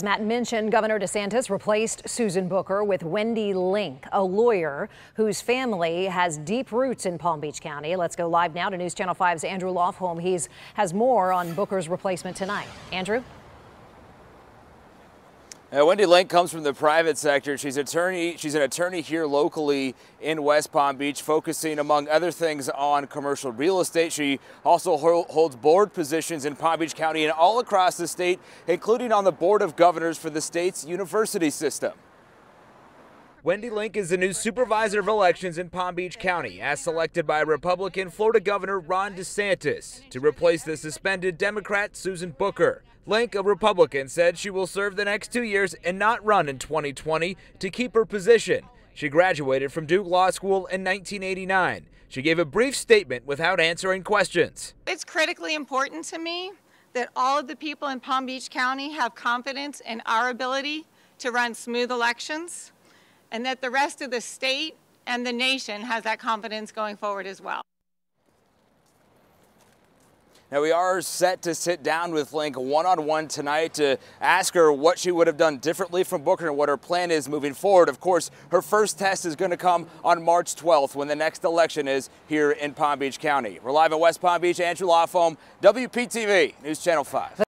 As Matt mentioned, Governor DeSantis replaced Susan Bucher with Wendy Link, a lawyer whose family has deep roots in Palm Beach County. Let's go live now to News Channel 5's Andrew Lofholm. He has more on Bucher's replacement tonight. Andrew? Now, Wendy Link comes from the private sector. She's attorney. She's an attorney here locally in West Palm Beach, focusing among other things on commercial real estate. She also holds board positions in Palm Beach County and all across the state, including on the board of governors for the state's university system. Wendy Link is the new supervisor of elections in Palm Beach County, as selected by Republican Florida Governor Ron DeSantis to replace the suspended Democrat Susan Bucher. Link, a Republican, said she will serve the next two years and not run in 2020 to keep her position. She graduated from Duke Law School in 1989. She gave a brief statement without answering questions. It's critically important to me that all of the people in Palm Beach County have confidence in our ability to run smooth elections and that the rest of the state and the nation has that confidence going forward as well. Now, we are set to sit down with Link one-on-one tonight to ask her what she would have done differently from Bucher and what her plan is moving forward. Of course, her first test is going to come on March 12th when the next election is here in Palm Beach County. We're live in West Palm Beach. Andrew Lofholm, WPTV, News Channel 5.